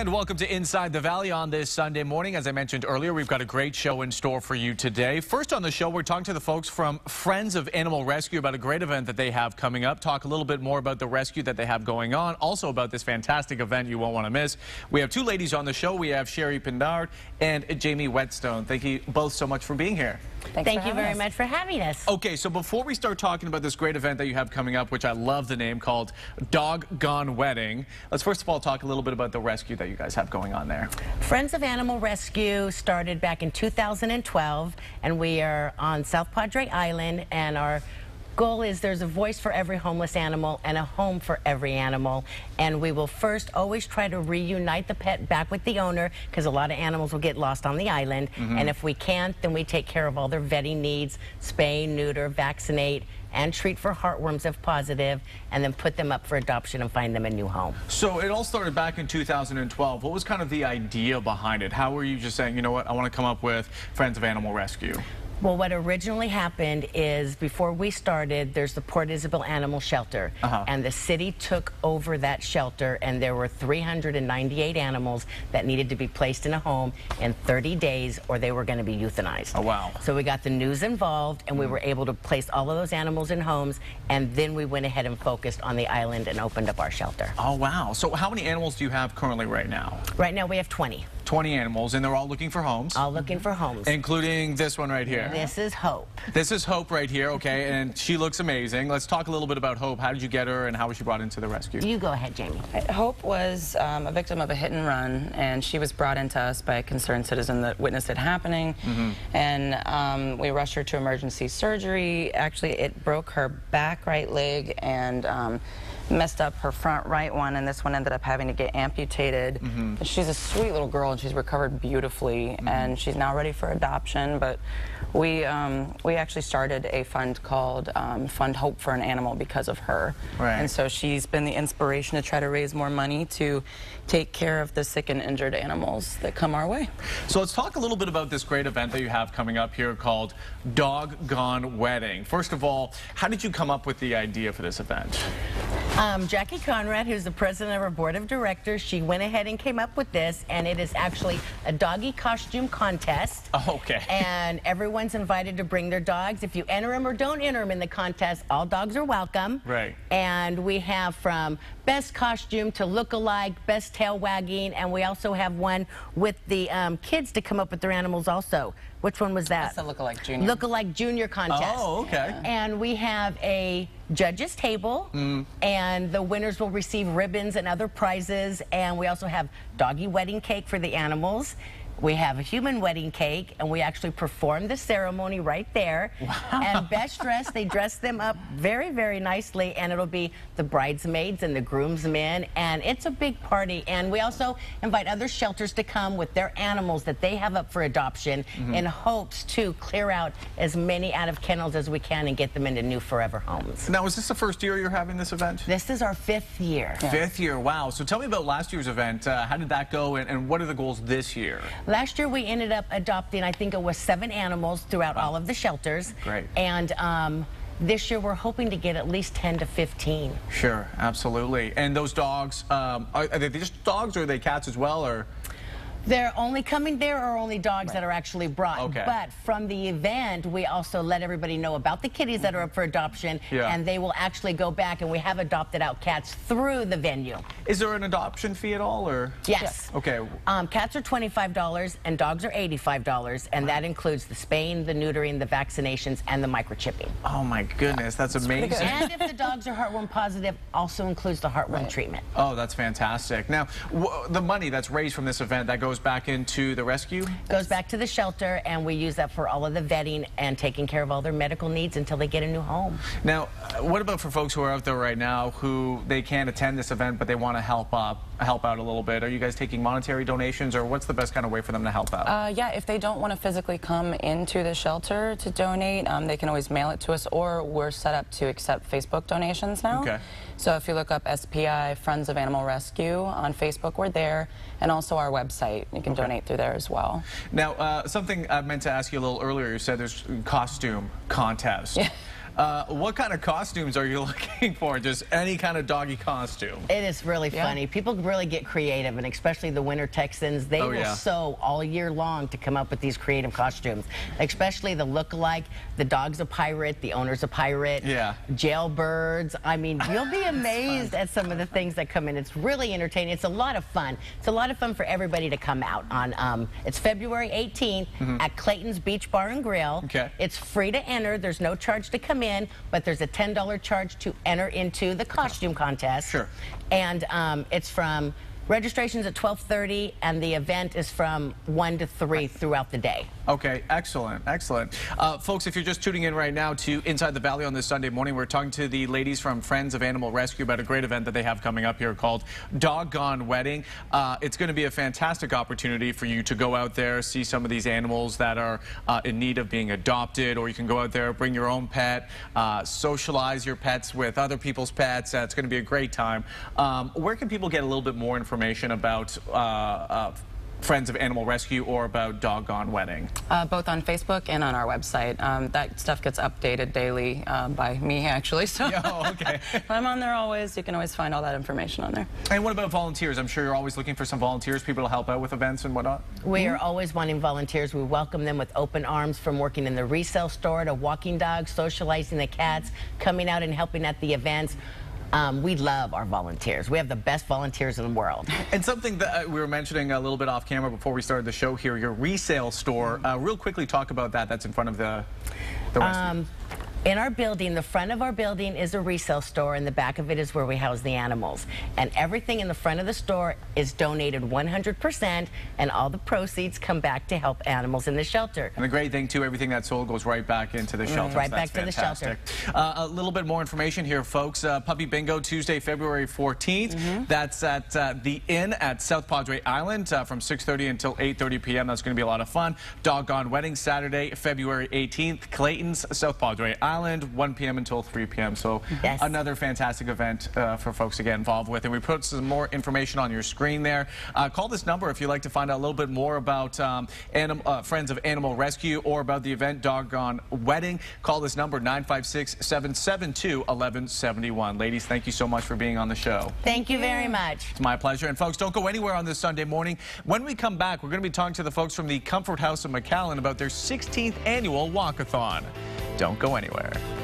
And welcome to Inside the Valley on this Sunday morning. As I mentioned earlier, we've got a great show in store for you today. First on the show, we're talking to the folks from Friends of Animal Rescue about a great event that they have coming up. Talk a little bit more about the rescue that they have going on. Also about this fantastic event you won't want to miss. We have two ladies on the show. We have Sherry Pindard and Jamie Whetstone. Thank you both so much for being here. Thanks Thank you very us. much for having us. Okay, so before we start talking about this great event that you have coming up, which I love the name called Dog Gone Wedding, let's first of all talk a little bit about the rescue that you guys have going on there. Friends of Animal Rescue started back in 2012, and we are on South Padre Island, and our goal is there's a voice for every homeless animal and a home for every animal. And we will first always try to reunite the pet back with the owner because a lot of animals will get lost on the island. Mm -hmm. And if we can't, then we take care of all their vetting needs, spay, neuter, vaccinate, and treat for heartworms if positive, and then put them up for adoption and find them a new home. So it all started back in 2012. What was kind of the idea behind it? How were you just saying, you know what, I want to come up with Friends of Animal Rescue? Well, what originally happened is before we started, there's the Port Isabel Animal Shelter, uh -huh. and the city took over that shelter, and there were 398 animals that needed to be placed in a home in 30 days, or they were going to be euthanized. Oh, wow. So we got the news involved, and we were able to place all of those animals in homes, and then we went ahead and focused on the island and opened up our shelter. Oh, wow. So how many animals do you have currently right now? Right now we have 20. 20 animals, and they're all looking for homes. All looking for homes. Including this one right here. This is Hope. This is Hope right here, okay, and she looks amazing. Let's talk a little bit about Hope. How did you get her, and how was she brought into the rescue? You go ahead, Jamie. Hope was um, a victim of a hit and run, and she was brought into us by a concerned citizen that witnessed it happening, mm -hmm. and um, we rushed her to emergency surgery. Actually, it broke her back right leg, and um, messed up her front right one, and this one ended up having to get amputated. Mm -hmm. She's a sweet little girl, and she's recovered beautifully, mm -hmm. and she's now ready for adoption. But we um, we actually started a fund called um, Fund Hope for an Animal because of her, right. and so she's been the inspiration to try to raise more money to take care of the sick and injured animals that come our way. So let's talk a little bit about this great event that you have coming up here called Dog Gone Wedding. First of all, how did you come up with the idea for this event? Um, Jackie Conrad, who's the president of our board of directors, she went ahead and came up with this, and it is actually a doggy costume contest. Oh, okay. And everyone's invited to bring their dogs. If you enter them or don't enter them in the contest, all dogs are welcome. Right. And we have from best costume to look-alike, best tail wagging, and we also have one with the um, kids to come up with their animals also. Which one was that? That's the look-alike junior. Look-alike junior contest. Oh, okay. And we have a judges table, mm. and the winners will receive ribbons and other prizes. And we also have doggy wedding cake for the animals. We have a human wedding cake, and we actually perform the ceremony right there. Wow. And best dressed, they dress them up very, very nicely, and it'll be the bridesmaids and the groomsmen, and it's a big party. And we also invite other shelters to come with their animals that they have up for adoption mm -hmm. in hopes to clear out as many out of kennels as we can and get them into new forever homes. Now, is this the first year you're having this event? This is our fifth year. Yeah. Fifth year, wow. So tell me about last year's event. Uh, how did that go, and, and what are the goals this year? Last year we ended up adopting, I think it was seven animals throughout all of the shelters. Great. And um, this year we're hoping to get at least 10 to 15. Sure, absolutely. And those dogs, um, are, are, they just dogs or are they cats as well? or? They're only coming there are only dogs right. that are actually brought. Okay. But from the event, we also let everybody know about the kitties that are up for adoption, yeah. and they will actually go back, and we have adopted out cats through the venue. Is there an adoption fee at all, or? Yes. Okay. Um, cats are $25, and dogs are $85, and that includes the spaying, the neutering, the vaccinations, and the microchipping. Oh my goodness, that's, that's amazing. And if the dogs are heartworm positive, also includes the heartworm right. treatment. Oh, that's fantastic. Now, the money that's raised from this event, that goes goes back into the rescue? Goes back to the shelter, and we use that for all of the vetting and taking care of all their medical needs until they get a new home. Now, what about for folks who are out there right now who they can't attend this event, but they want to help up, help out a little bit? Are you guys taking monetary donations, or what's the best kind of way for them to help out? Uh, yeah, if they don't want to physically come into the shelter to donate, um, they can always mail it to us, or we're set up to accept Facebook donations now. Okay. So if you look up SPI, Friends of Animal Rescue on Facebook, we're there, and also our website. You can okay. donate through there as well. Now, uh, something I meant to ask you a little earlier, you said there's costume contest. Yeah. Uh, what kind of costumes are you looking for? Just any kind of doggy costume? It is really Yeah. funny. People really get creative, and especially the winter Texans, they Oh, will yeah. sew all year long to come up with these creative costumes. Especially the look-alike. The dog's a pirate, the owner's a pirate. Yeah. Jailbirds. I mean, you'll be amazed at some of the things that come in. It's really entertaining. It's a lot of fun. It's a lot of fun for everybody to come out on. Um, it's February 18th at Clayton's Beach Bar and Grill. Okay. It's free to enter. There's no charge to come in, but there's a $10 charge to enter into the costume contest. Sure. And um, it's from registrations at 12:30, and the event is from 1 to 3 throughout the day. Okay, excellent, excellent. Uh, folks, if you're just tuning in right now to Inside the Valley on this Sunday morning, we're talking to the ladies from Friends of Animal Rescue about a great event that they have coming up here called Doggone Wedding. Uh, it's going to be a fantastic opportunity for you to go out there, see some of these animals that are uh, in need of being adopted, or you can go out there, bring your own pet, uh, socialize your pets with other people's pets. Uh, it's going to be a great time. Um, where can people get a little bit more information about uh, uh, Friends of Animal Rescue or about Doggone Wedding? Uh, both on Facebook and on our website. Um, that stuff gets updated daily uh, by me, actually. So Oh, okay. I'm on there always. You can always find all that information on there. And what about volunteers? I'm sure you're always looking for some volunteers, people to help out with events and whatnot. We are always wanting volunteers. We welcome them with open arms from working in the resale store to walking dogs, socializing the cats, coming out and helping at the events. Um, we love our volunteers. We have the best volunteers in the world. And something that uh, we were mentioning a little bit off camera before we started the show here, your resale store. Uh, real quickly, talk about that. That's in front of the, the. Um, in our building, the front of our building is a resale store, and the back of it is where we house the animals. And everything in the front of the store is donated 100%, and all the proceeds come back to help animals in the shelter. And the great thing, too, everything that's sold goes right back into the shelter. Right so back that's to the shelter. Uh, a little bit more information here, folks. Uh, Puppy Bingo, Tuesday, February 14th. That's at uh, the Inn at South Padre Island uh, from 6.30 until 8.30 p.m. That's going to be a lot of fun. Doggone Wedding, Saturday, February 18th. Clayton's, South Padre Island, 1 p.m. until 3 p.m. So Yes. another fantastic event uh, for folks to get involved with. And we put some more information on your screen there. Uh, call this number if you'd like to find out a little bit more about um, uh, Friends of Animal Rescue or about the event Doggone Wedding. Call this number 956 772 1171. Ladies, thank you so much for being on the show. Thank you very much. It's my pleasure. And folks, don't go anywhere on this Sunday morning. When we come back, we're going to be talking to the folks from the Comfort House of McAllen about their 16th annual walkathon. Don't go anywhere.